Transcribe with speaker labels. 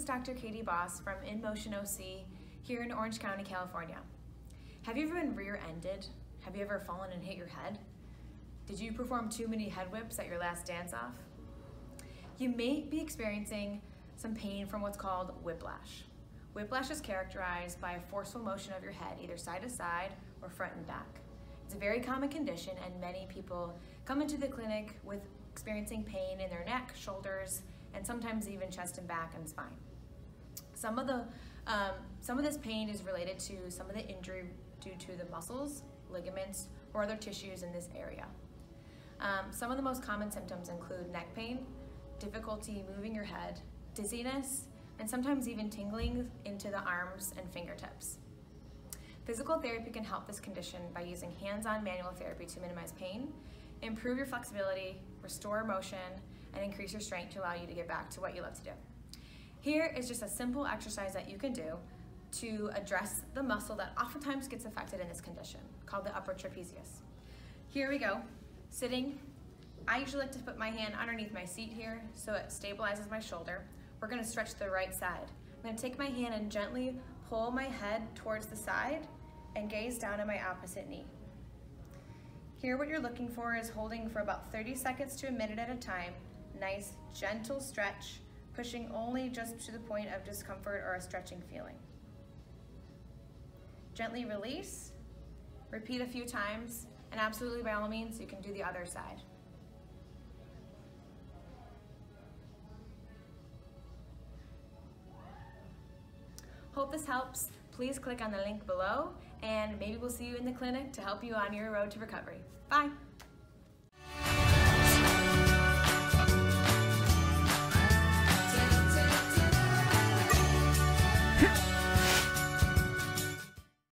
Speaker 1: Dr. Katie Boss from In Motion OC here in Orange County, California. Have you ever been rear-ended? Have you ever fallen and hit your head? Did you perform too many head whips at your last dance-off? You may be experiencing some pain from what's called whiplash. Whiplash is characterized by a forceful motion of your head, either side to side or front and back. It's a very common condition and many people come into the clinic with experiencing pain in their neck, shoulders, and sometimes even chest and back and spine. Some of, the, um, some of this pain is related to some of the injury due to the muscles, ligaments, or other tissues in this area. Um, some of the most common symptoms include neck pain, difficulty moving your head, dizziness, and sometimes even tingling into the arms and fingertips. Physical therapy can help this condition by using hands-on manual therapy to minimize pain, improve your flexibility, restore motion, and increase your strength to allow you to get back to what you love to do. Here is just a simple exercise that you can do to address the muscle that oftentimes gets affected in this condition, called the upper trapezius. Here we go, sitting. I usually like to put my hand underneath my seat here so it stabilizes my shoulder. We're gonna stretch the right side. I'm gonna take my hand and gently pull my head towards the side and gaze down at my opposite knee. Here what you're looking for is holding for about 30 seconds to a minute at a time. Nice, gentle stretch, pushing only just to the point of discomfort or a stretching feeling. Gently release, repeat a few times, and absolutely by all means, you can do the other side. Hope this helps. Please click on the link below and maybe we'll see you in the clinic to help you on your road to recovery. Bye.